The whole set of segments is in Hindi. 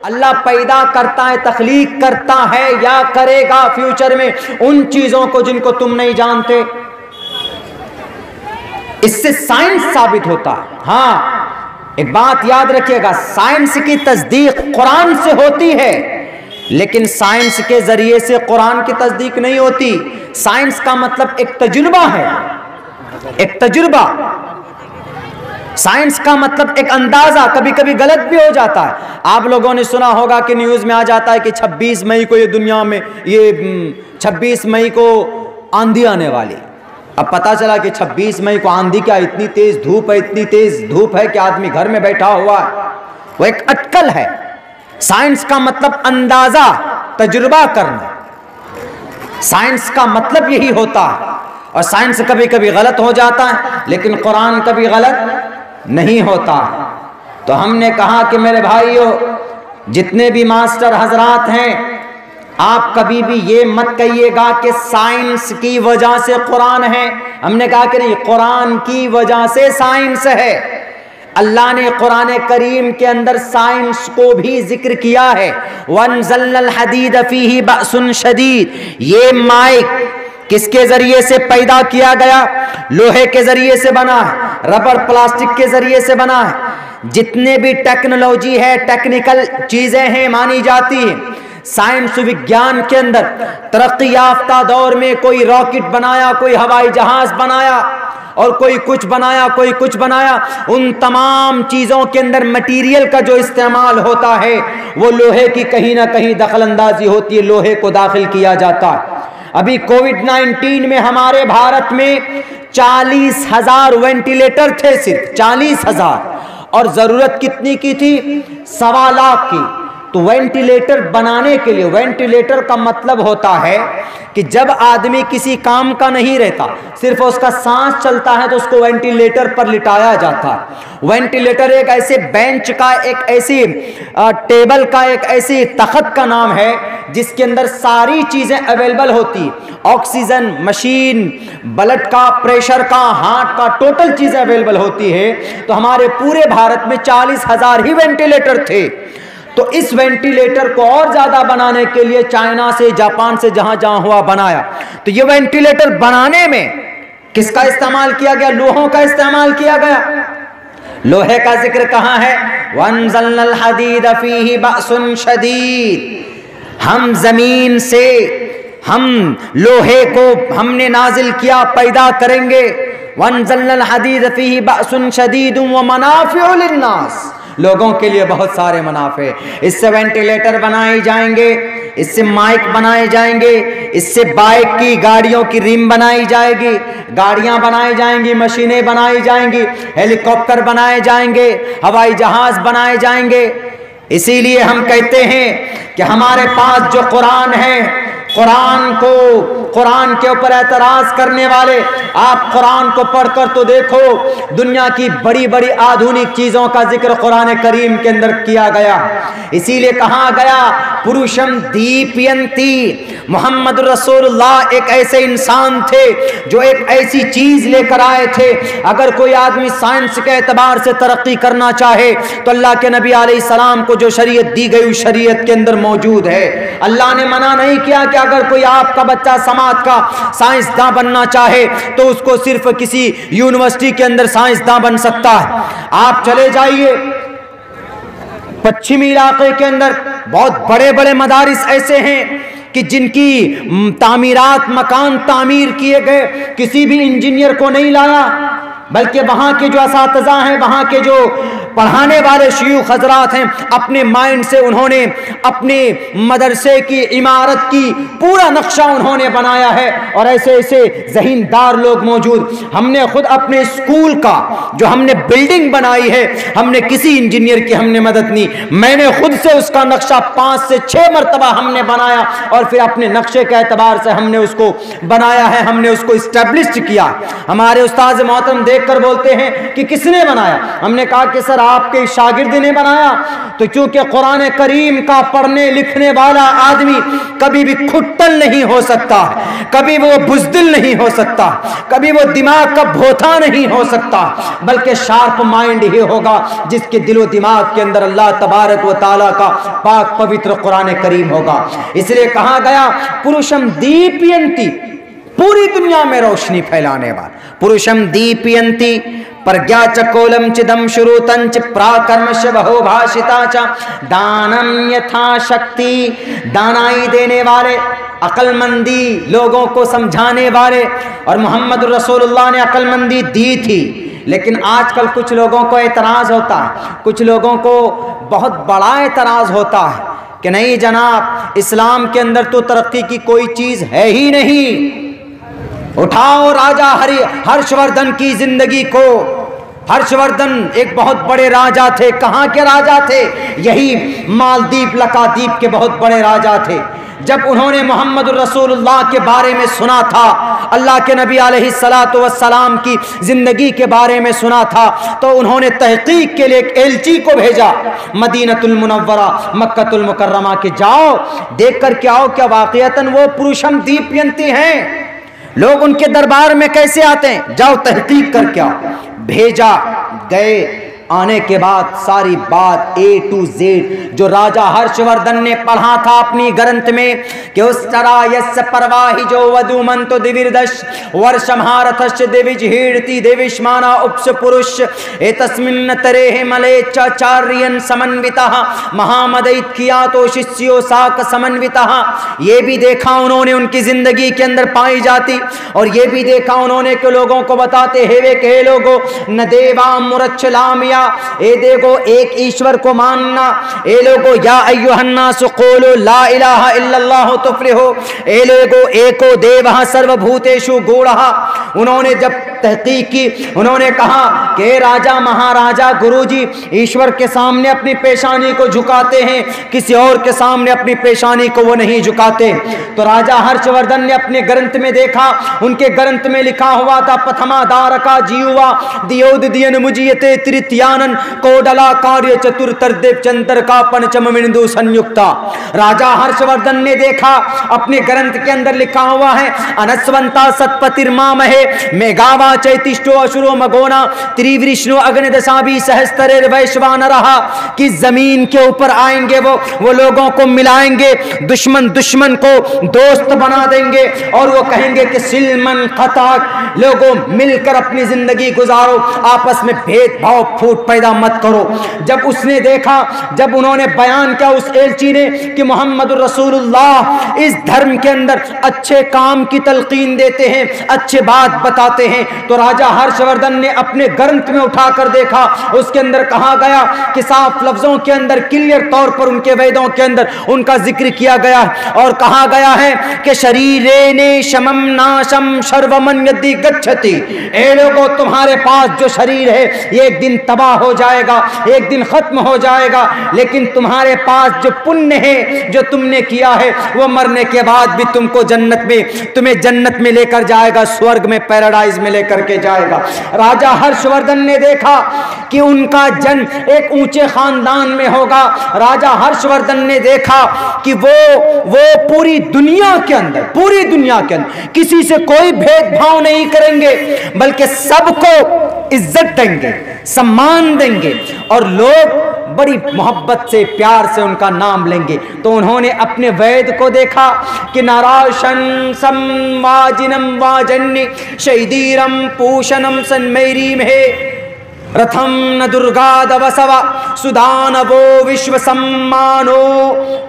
अल्लाह पैदा करता है, तखलीक करता है, या करेगा फ्यूचर में उन चीज़ों को जिनको तुम नहीं जानते। इससे साइंस साबित होता है। हाँ एक बात याद रखिएगा, साइंस की तस्दीक कुरान से होती है, लेकिन साइंस के ज़रिए से कुरान की तस्दीक नहीं होती। साइंस का मतलब एक तजुर्बा है, एक तजुर्बा। साइंस का मतलब एक अंदाज़ा कभी कभी गलत भी हो जाता है। आप लोगों ने सुना होगा कि न्यूज़ में आ जाता है कि 26 मई को ये दुनिया में, ये 26 मई को आंधी आने वाली। अब पता चला कि 26 मई को आंधी क्या, इतनी तेज धूप है, इतनी तेज धूप है कि आदमी घर में बैठा हुआ है। वो एक अटकल है। साइंस का मतलब अंदाज़ा, तजुर्बा करना। साइंस का मतलब यही होता है। और साइंस कभी कभी गलत हो जाता है, लेकिन कुरान कभी गलत नहीं होता। तो हमने कहा कि मेरे भाइयों, जितने भी मास्टर हजरात हैं, आप कभी भी ये मत कहिएगा कि साइंस की वजह से कुरान है। हमने कहा कि नहीं, कुरान की वजह से साइंस है। अल्लाह ने कुरान करीम के अंदर साइंस को भी ज़िक्र किया है। वन हदीद फ़ी बसुन शदीद। ये माइक किसके ज़रिए से पैदा किया गया? लोहे के ज़रिए से बना है, रबर प्लास्टिक के ज़रिए से बना है। जितने भी टेक्नोलॉजी है, टेक्निकल चीज़ें हैं, मानी जाती है। साइंस विज्ञान के अंदर तरक्की याफ्ता दौर में कोई रॉकेट बनाया, कोई हवाई जहाज़ बनाया, और कोई कुछ बनाया, कोई कुछ बनाया, उन तमाम चीज़ों के अंदर मटेरियल का जो इस्तेमाल होता है, वो लोहे की कहीं ना कहीं दखल अंदाजी होती है, लोहे को दाखिल किया जाता है। अभी कोविड 19 में हमारे भारत में चालीस हज़ार वेंटिलेटर थे सिर्फ़, चालीस हज़ार। और ज़रूरत कितनी की थी? सवा लाख की। तो वेंटिलेटर बनाने के लिए, वेंटिलेटर का मतलब होता है कि जब आदमी किसी काम का नहीं रहता, सिर्फ़ उसका सांस चलता है तो उसको वेंटिलेटर पर लिटाया जाता है। वेंटिलेटर एक ऐसे बेंच का, एक ऐसी टेबल का, एक ऐसी तखत का नाम है, जिसके अंदर सारी चीज़ें अवेलेबल होती ऑक्सीजन मशीन, ब्लड का, प्रेशर का, हार्ट का, टोटल चीज़ें अवेलेबल होती है। तो हमारे पूरे भारत में चालीस हज़ार ही वेंटिलेटर थे। तो इस वेंटिलेटर को और ज़्यादा बनाने के लिए चाइना से, जापान से जहाँ जहाँ हुआ बनाया। तो ये वेंटिलेटर बनाने में किसका इस्तेमाल किया गया? लोहों का इस्तेमाल किया गया। लोहे का ज़िक्र कहाँ है? वनजल हदीद फीही बसुन शदीद। हम ज़मीन से, हम लोहे को हमने नाजिल किया, पैदा करेंगे। वनजल हदीद फीही बसुन शदीद व मनाफिनास लोगों के लिए बहुत सारे मुनाफे। इससे वेंटिलेटर बनाए जाएँगे, इससे माइक बनाए जाएँगे, इससे बाइक की गाड़ियों की रिम बनाई जाएगी, गाड़ियाँ बनाई जाएँगी, मशीनें बनाई जाएँगी, हेलीकॉप्टर बनाए जाएँगे, हवाई जहाज़ बनाए जाएँगे। इसीलिए हम कहते हैं कि हमारे पास जो कुरान है कुरान को, कुरान के ऊपर एतराज़ करने वाले, आप कुरान को पढ़कर तो देखो, दुनिया की बड़ी बड़ी आधुनिक चीज़ों का ज़िक्र कुरान करीम के अंदर किया गया। इसीलिए कहा गया, पुरुषम दीपयंती। मोहम्मद रसूलुल्लाह एक ऐसे इंसान थे, जो एक ऐसी चीज़ लेकर आए थे। अगर कोई आदमी साइंस के एतबार से तरक्की करना चाहे तो अल्लाह के नबी सलाम को जो शरीयत दी गई, उस शरीयत के अंदर मौजूद है। अल्लाह ने मना नहीं किया कि अगर कोई आपका बच्चा समाज का साइंसदान बनना चाहे तो उसको सिर्फ़ किसी यूनिवर्सिटी के अंदर साइंसदान बन सकता है। आप चले जाइए। पश्चिमी इलाके के अंदर बहुत बड़े बड़े मदारिस ऐसे हैं कि जिनकी तामीरात, मकान तामीर किए गए। किसी भी इंजीनियर को नहीं लाया। बल्कि वहाँ के जो इस हैं, वहाँ के जो पढ़ाने वाले शयूख हजरात हैं, अपने माइंड से उन्होंने, अपने मदरसे की इमारत की पूरा नक्शा उन्होंने बनाया है। और ऐसे ऐसे जहीनदार लोग मौजूद। हमने खुद अपने स्कूल का जो हमने बिल्डिंग बनाई है, हमने किसी इंजीनियर की हमने मदद नहीं। मैंने खुद से उसका नक्शा पाँच से छः मरतबा हमने बनाया और फिर अपने नक्शे के एतबार से हमने उसको बनाया है, हमने उसको इस्टेब्लिश किया। हमारे उस्ताद मोहतरम देख देखकर बोलते हैं कि किसने बनाया? हमने कहा कि सर आपके शागिर्द ने बनाया। तो क्योंकि कुरान करीम का पढ़ने लिखने वाला आदमी कभी भी खुट्टल नहीं हो सकता कभी वो बुजदिल नहीं हो सकता, कभी वो दिमाग का भोथा नहीं हो सकता, बल्कि शार्प माइंड ही होगा जिसके दिलो दिमाग के अंदर अल्लाह तबारक व ताला का पाक पवित्र कुरान करीम होगा। इसलिए कहा गया, पुरुषम दीपयंती पूरी दुनिया में रोशनी फैलाने वाला। पुरुषम दीपयंती प्रज्ञा चकोलम चिदम शुरुतंच प्राकर्मश बहु भाषिता च। दानम यथा शक्ति, दानाई देने वाले, अकलमंदी लोगों को समझाने वाले। और मोहम्मद रसूलुल्लाह ने अकलमंदी दी थी। लेकिन आजकल कुछ लोगों को एतराज़ होता है। कुछ लोगों को बहुत बड़ा एतराज़ होता है कि नहीं जनाब, इस्लाम के अंदर तो तरक्की की कोई चीज़ है ही नहीं। उठाओ राजा हरि, हर्षवर्धन की ज़िंदगी को। हर्षवर्धन एक बहुत बड़े राजा थे। कहाँ के राजा थे? यही मालदीप, लकादीप के बहुत बड़े राजा थे। जब उन्होंने मोहम्मद रसूलुल्लाह के बारे में सुना था, अल्लाह के नबी सलाम की ज़िंदगी के बारे में सुना था तो उन्होंने तहकीक के लिए एक एलची को भेजा। मदीनतुलमनवरा मक्तुलमकरमा के, जाओ, देख कर के आओ क्या वाक़ता वो पुरुषम दीपयंती हैं? लोग उनके दरबार में कैसे आते हैं? जाओ तहकीक करके आओ। भेजा गए आने के बाद सारी बात ए टू जेड जो राजा हर्षवर्धन ने पढ़ा था अपनी ग्रंथ में, कि उस तरह यस परवाही जो वधु मंतो दिविर्दश, वर्षमहारथश्च दिविज हीड़ती देविष्माना उपस पुरुष ए तस्मिन तरे मले चार्यन समन्विता, महामदैत किया तो शिष्यो साक समन्विता। ये भी देखा उन्होंने उनकी ज़िंदगी के अंदर पाई जाती, और ये भी देखा उन्होंने के लोगों को बताते, हे वे कहे लोगो, न देवा मुरच्छ लामिया ए देखो, एक ईश्वर को मानना। ए लोगो, या अयुहन्ना सुकोलो ला ए लोगो, एको देव सर्वभूतेषु गूढ़ः। उन्होंने जब तहकीक की, उन्होंने कहा कि राजा, महाराजा, गुरुजी, ईश्वर के सामने अपनी पेशानी को झुकाते हैं, किसी और के सामने अपनी पेशानी को वो नहीं झुकाते। तो राजा हर्षवर्धन ने अपने ग्रंथ में देखा, उनके ग्रंथ में लिखा हुआ था, प्रथमा दारका जीवा, दियोद दियन मुजियते तृतीयानन कोडला कार्य चतुर्थदेव चंद्र का पंचम बिंदु संयुक्ता। राजा हर्षवर्धन ने देखा, अपने ग्रंथ के अंदर लिखा हुआ है, अनस्वंता सतपतिर्मा महे मेघावा चैतिष्टो अशुरो मगोना, त्रिवृष्णु अग्निदशा भी सहस्तर वैश्वान रहा कि ज़मीन के ऊपर आएँगे वो वो लोगों को मिलाएँगे, दुश्मन दुश्मन को दोस्त बना देंगे, और वो कहेंगे कि सिलमन खताक, लोगों मिलकर अपनी ज़िंदगी गुजारो, आपस में भेदभाव फूट पैदा मत करो। जब उसने देखा, जब उन्होंने बयान किया उस एलची ने कि मोहम्मद रसूलुल्लाह इस धर्म के अंदर अच्छे काम की तलकीन देते हैं, अच्छे बात बताते हैं। तो राजा हर्षवर्धन ने अपने ग्रंथ में उठाकर देखा, उसके अंदर कहा गया कि साफ़ लफ्जों के अंदर, क्लियर तौर पर उनके वेदों के अंदर उनका ज़िक्र किया गया और कहा गया है कि शरीर ने शमम नाशम शर्वमन यदि गच्छति। ए लोगों, तुम्हारे पास जो शरीर है, एक दिन तबाह हो जाएगा, एक दिन खत्म हो जाएगा, लेकिन तुम्हारे पास जो पुण्य है, जो तुमने किया है, वो मरने के बाद भी तुमको जन्नत में, तुम्हें जन्नत में लेकर जाएगा, स्वर्ग में पैराडाइज में लेकर करके जाएगा। राजा हर्षवर्धन ने देखा कि उनका जन्म एक ऊँचे खानदान में होगा। राजा हर्षवर्धन ने देखा कि वो वो पूरी दुनिया के अंदर, पूरी दुनिया के अंदर किसी से कोई भेदभाव नहीं करेंगे, बल्कि सबको इज़्ज़त देंगे, सम्मान देंगे और लोग बड़ी मोहब्बत से, प्यार से उनका नाम लेंगे। तो उन्होंने अपने वैद को देखा कि नाराशन समाजिनम वाजन्य शहीदीरम पूषणम सन्मेरी में रथम न दुर्गा दवसव सुदानवो विश्व सम्मानो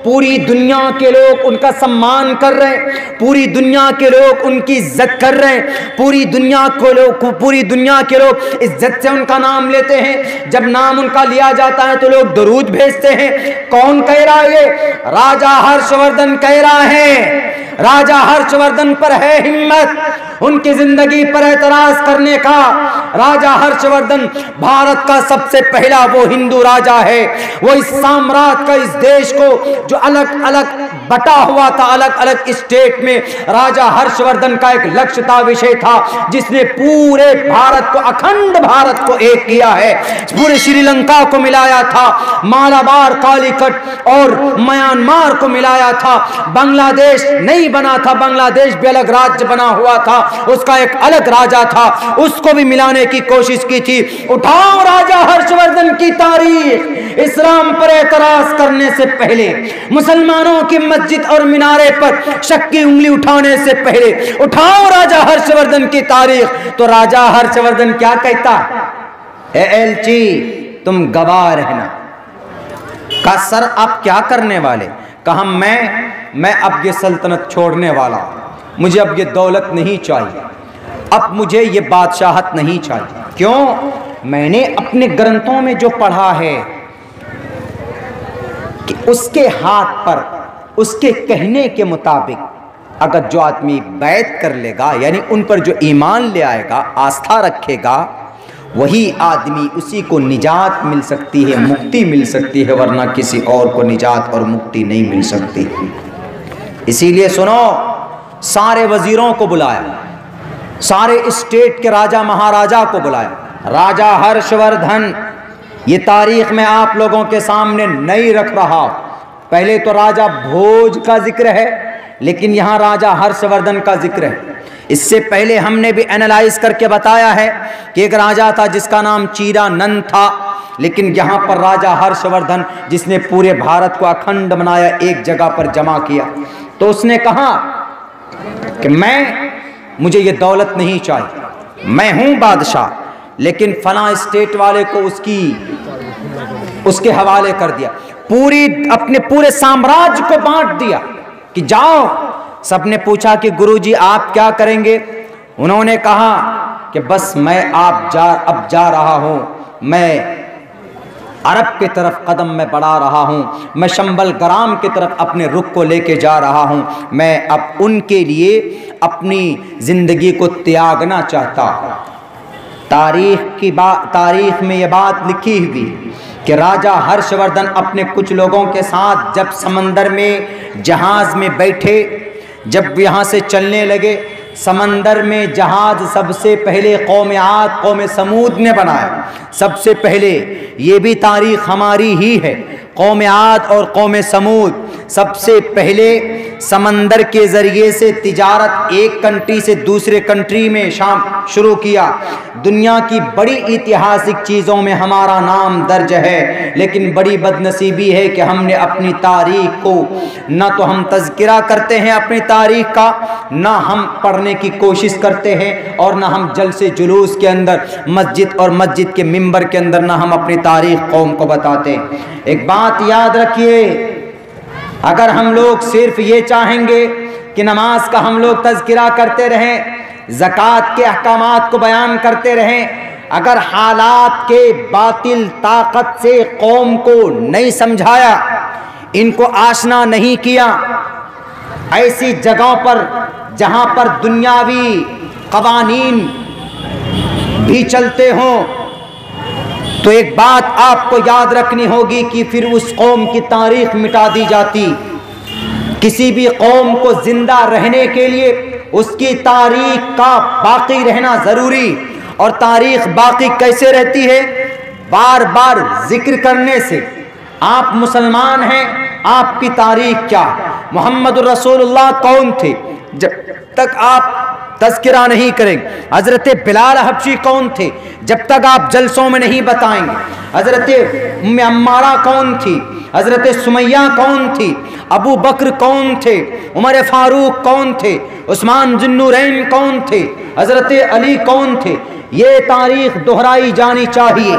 पूरी दुनिया के लोग उनका सम्मान कर रहे हैं, पूरी दुनिया के लोग उनकी इज़्ज़त कर रहे हैं, पूरी दुनिया को लोग, पूरी दुनिया के लोग इज़्ज़त से उनका नाम लेते हैं। जब नाम उनका लिया जाता है तो लोग दरूद भेजते हैं। कौन कह रहा है राजा हर्षवर्धन कह रहा है। राजा हर्षवर्धन पर है हिम्मत, उनकी ज़िंदगी पर एतराज़ करने का। राजा हर्षवर्धन भारत का सबसे पहला वो हिंदू राजा है। वो इस साम्राज्य का, इस देश को जो अलग अलग बटा हुआ था अलग अलग स्टेट में राजा हर्षवर्धन का एक लक्ष्य था विषय था, जिसने पूरे भारत को, अखंड भारत को एक किया है। पूरे श्रीलंका को मिलाया था, मालाबार, कालीकट और म्यांमार को मिलाया था। बांग्लादेश नहीं बना था, बांग्लादेश भी अलग राज्य बना हुआ था, उसका एक अलग राजा था। उसको भी मिलाने की कोशिश की थी उठाओ राजा हर्षवर्धन की तारीख इस्लाम पर एतराज़ करने से पहले, मुसलमानों की मस्जिद और मीनारे पर शक की उंगली उठाने से पहले, उठाओ राजा हर्षवर्धन की तारीख। तो राजा हर्षवर्धन क्या कहता? एलची, तुम गवाह रहना। का सर, आप क्या करने वाले? कहा, मैं मैं अब ये सल्तनत छोड़ने वाला मुझे अब ये दौलत नहीं चाहिए। अब मुझे ये बादशाहत नहीं चाहिए। क्यों? मैंने अपने ग्रंथों में जो पढ़ा है, कि उसके हाथ पर, उसके कहने के मुताबिक, अगर जो आदमी बैत कर लेगा, यानी उन पर जो ईमान ले आएगा, आस्था रखेगा, वही आदमी उसी को निजात मिल सकती है, मुक्ति मिल सकती है, वरना किसी और को निजात और मुक्ति नहीं मिल सकती। इसीलिए सुनो, सारे वजीरों को बुलाया, सारे स्टेट के राजा महाराजा को बुलाया राजा हर्षवर्धन, ये तारीख में आप लोगों के सामने नहीं रख रहा पहले तो राजा भोज का ज़िक्र है, लेकिन यहाँ राजा हर्षवर्धन का ज़िक्र है। इससे पहले हमने भी एनालाइज करके बताया है कि एक राजा था जिसका नाम चीरा नंद था, लेकिन यहाँ पर राजा हर्षवर्धन, जिसने पूरे भारत को अखंड बनाया, एक जगह पर जमा किया। तो उसने कहा कि मैं, मुझे ये दौलत नहीं चाहिए। मैं हूँ बादशाह। लेकिन फला स्टेट वाले को उसकी, उसके हवाले कर दिया। पूरी, अपने पूरे साम्राज्य को बांट दिया कि जाओ। सबने पूछा कि गुरुजी, आप क्या करेंगे? उन्होंने कहा कि बस मैं आप जा, अब जा रहा हूँ। मैं अरब की तरफ़ कदम में बढ़ा रहा हूँ। मैं शंबल ग्राम की तरफ़ अपने रुख को लेके जा रहा हूँ। मैं अब उनके लिए अपनी ज़िंदगी को त्यागना चाहता तारीख की बात तारीख में ये बात लिखी हुई कि राजा हर्षवर्धन अपने कुछ लोगों के साथ जब समंदर में, जहाज़ में बैठे, जब यहाँ से चलने लगे, समंदर में जहाज़ सबसे पहले कौम आद, कौम समूद ने बनाया। सबसे पहले ये भी तारीख हमारी ही है कौम आद और कौम समूद। सबसे पहले समंदर के ज़रिए से तिजारत एक कंट्री से दूसरे कंट्री में शाम शुरू किया। दुनिया की बड़ी ऐतिहासिक चीज़ों में हमारा नाम दर्ज है, लेकिन बड़ी बदनसीबी है कि हमने अपनी तारीख को न तो हम तस्करा करते हैं अपनी तारीख का, न हम पढ़ने की कोशिश करते हैं और न हम जल से जुलूस के अंदर, मस्जिद और मस्जिद के मंबर के अंदर न हम अपनी तारीख कौम को बताते हैं। एक बात याद रखिए। अगर हम लोग सिर्फ़ ये चाहेंगे कि नमाज़ का हम लोग तस्करा करते रहें, ज़क़़त के अहकाम को बयान करते रहें, अगर हालात के बातिल ताकत से कौम को नहीं समझाया, इनको आशना नहीं किया, ऐसी जगहों पर जहाँ पर दुनियावी कवानीन भी चलते हों तो एक बात आपको याद रखनी होगी कि फिर उस कौम की तारीख मिटा दी जाती। किसी भी कौम को ज़िंदा रहने के लिए उसकी तारीख का बाकी रहना ज़रूरी। और तारीख बाकी कैसे रहती है? बार बार ज़िक्र करने से। आप मुसलमान हैं, आपकी तारीख क्या? मोहम्मद रसूलुल्लाह कौन थे? जब तक आप तस्करा नहीं करेंगे। हज़रत बिलाल हबशी कौन थे? जब तक आप जलसों में नहीं बताएँगे। हज़रत अम्मारा कौन थी? हज़रत सुमैया कौन थी? अबू बकर कौन थे? उमर फारूक कौन थे? उस्मान जुन्नूरैन कौन थे? हज़रत अली कौन थे? ये तारीख दोहराई जानी चाहिए।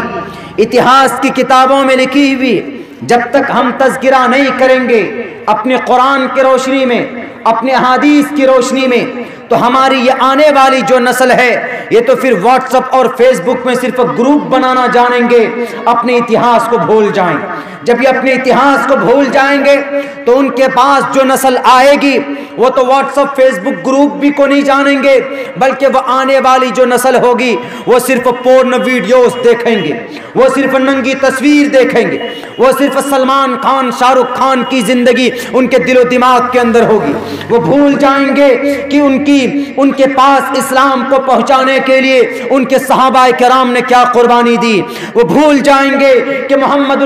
इतिहास की किताबों में लिखी हुई जब तक हम तस्करा नहीं करेंगे, अपने कुरान की रोशनी में, अपने हादीस की रोशनी में तो हमारी ये आने वाली जो नस्ल है, ये तो फिर व्हाट्सअप और फेसबुक में सिर्फ़ ग्रुप बनाना जानेंगे, अपने इतिहास को भूल जाएँ। जब ये अपने इतिहास को भूल जाएँगे तो उनके पास जो नस्ल आएगी, वो तो व्हाट्सअप फेसबुक ग्रुप भी को नहीं जानेंगे, बल्कि वो आने वाली जो नस्ल होगी, वो सिर्फ़ पोर्न वीडियोस देखेंगे, वो सिर्फ़ नंगी तस्वीर देखेंगे, वो सिर्फ़ सलमान खान, शाहरुख खान की ज़िंदगी उनके दिलो दिमाग के अंदर होगी। वो भूल जाएँगे कि उनकी, उनके पास इस्लाम को पहुँचाने के लिए उनके सहाबा कराम ने क्या कुर्बानी दी। वो भूल जाएँगे कि मोहम्मद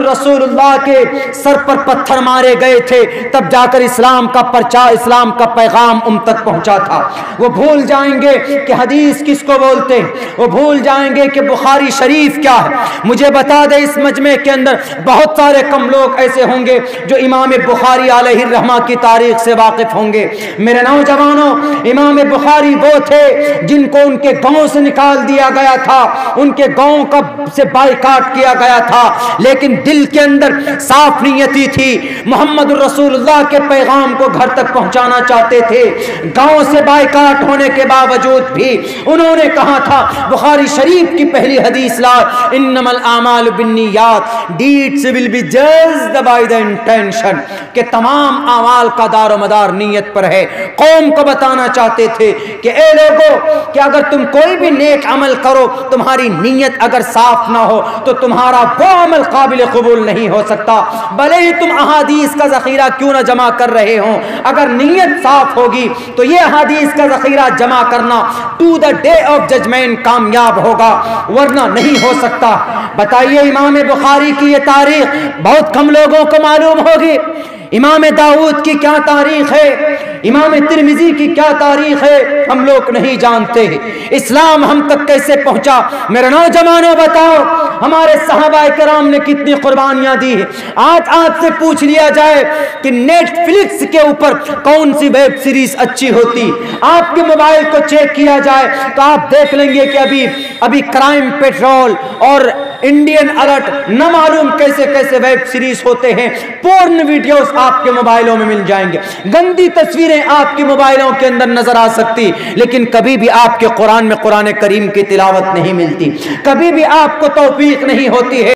रसूलुल्लाह के सर पर पत्थर मारे गए थे, तब जाकर इस्लाम का प्रचार इस्लाम का पैगाम उन तक पहुँचा था। वो भूल जाएँगे कि हदीस किसको बोलते हैं। वो भूल जाएँगे कि बुखारी शरीफ क्या है। मुझे बता दे इस मजमे के अंदर बहुत सारे कम लोग ऐसे होंगे जो इमाम बुखारी रहमा की तारीख से वाकिफ होंगे। मेरे नौजवानों, इमाम बुखारी वो थे जिनको उनके गाँव से निकाल दिया गया था, उनके गाँव का से बाइकाट किया गया था, लेकिन दिल के अंदर साफ़ नीयती थी। मोहम्मद रसूलुल्लाह के पैगाम को घर तक पहुंचाना चाहते थे। गाँव से बाइकाट होने के बावजूद भी उन्होंने कहा था, बुखारी शरीफ की पहली हदीस ला, इन्नमल आमाल बिन्नियात। Deeds will be judged by the intention के तमाम अमाल का दारो मदार नीयत पर है। कौम को बताना चाहते थे कि, ए लोगों, कि अगर तुम कोई भी नेक अमल करो, तुम्हारी नीयत अगर साफ़ ना हो तो तुम्हारा वो अमल काबिल कबूल नहीं हो सकता। भले ही तुम अहादीस का जखीरा क्यों ना जमा कर रहे हो। अगर नीयत साफ़ होगी तो ये अहादीस का जखीरा जमा करना to the day of judgement कामयाब होगा, वरना नहीं हो सकता। बताइए इमाम बुखारी की ये तारीख, बहुत कम लोगों को मालूम होगी। इमाम दाऊद की क्या तारीख है? इमाम तिरमिजी की क्या तारीख है? हम लोग नहीं जानते। इस्लाम हम तक कैसे पहुँचा? मेरे नौजवानों बताओ। हमारे साहबा कराम ने कितनी कुर्बानियाँ दी है? आज आपसे पूछ लिया जाए कि नेटफ्लिक्स के ऊपर कौन सी वेब सीरीज़ अच्छी होती? आपके मोबाइल को चेक किया जाए तो आप देख लेंगे कि अभी अभी क्राइम पेट्रोल और इंडियन अलर्ट न मालूम कैसे कैसे वेब सीरीज़ होते हैं। पूर्ण वीडियोस आपके मोबाइलों में मिल जाएँगे। गंदी तस्वीरें आपके मोबाइलों के अंदर नज़र आ सकती, लेकिन कभी भी आपके कुरान में कुरान करीम की तिलावत नहीं मिलती। कभी भी आपको तोफीक नहीं होती है।